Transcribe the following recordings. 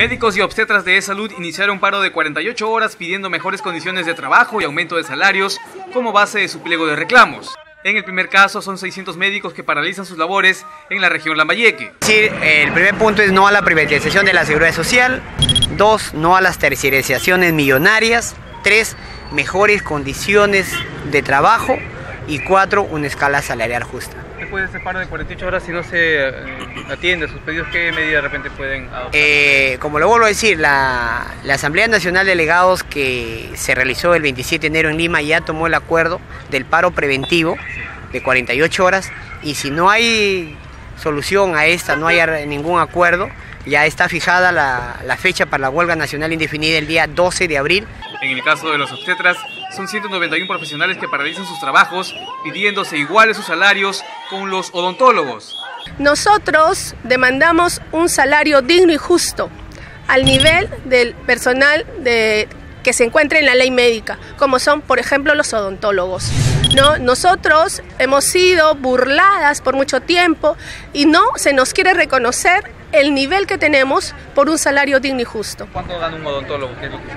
Médicos y obstetras de salud iniciaron un paro de 48 horas pidiendo mejores condiciones de trabajo y aumento de salarios como base de su pliego de reclamos. En el primer caso son 600 médicos que paralizan sus labores en la región Lambayeque. Sí, el primer punto es no a la privatización de la seguridad social, dos, no a las terciarizaciones millonarias, tres, mejores condiciones de trabajo y cuatro, una escala salarial justa. Después de este paro de 48 horas, si no se eh, atiende a sus pedidos, ¿qué medidas de repente pueden adoptar? Eh, como lo vuelvo a decir, la, la, Asamblea Nacional de Delegados que se realizó el 27 de enero en Lima ya tomó el acuerdo del paro preventivo de 48 horas y si no hay solución a esta, no hay ningún acuerdo, ya está fijada la, la fecha para la huelga nacional indefinida el día 12 de abril. En el caso de los obstetras, son 191 profesionales que paralizan sus trabajos pidiéndose iguales sus salarios con los odontólogos. Nosotros demandamos un salario digno y justo al nivel del personal de, que se encuentra en la ley médica, como son, por ejemplo, los odontólogos. ¿No? Nosotros hemos sido burladas por mucho tiempo y no se nos quiere reconocer el nivel que tenemos por un salario digno y justo. ¿Cuánto gana un odontólogo? ¿Qué es lo que?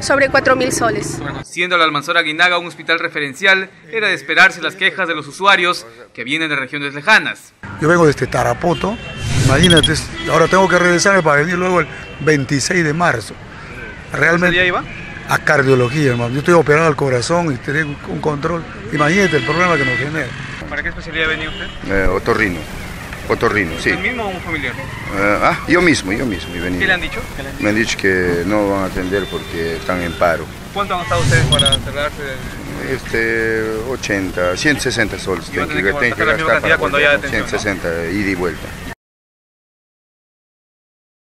Sobre 4 mil soles. Siendo la Almanzora Guinaga un hospital referencial, era de esperarse las quejas de los usuarios que vienen de regiones lejanas. Yo vengo desde Tarapoto, imagínate, ahora tengo que regresar para venir luego el 26 de marzo. Realmente, ¿Qué iba? A cardiología, hermano. Yo estoy operado al corazón y tengo un control. Imagínate el problema que nos genera. ¿Para qué especialidad venía usted? Eh, otorrino. Otorrino, sí. ¿El mismo o un familiar? Uh, ah, yo mismo, yo mismo. He venido. ¿Qué le han dicho? Me han dicho que no van a atender porque están en paro. ¿Cuánto han gastado ustedes para cerrarse? Este, 80, 160 soles. ¿Y van a tener que, que, que gastar haya atención? 160, ¿no? ida y vuelta.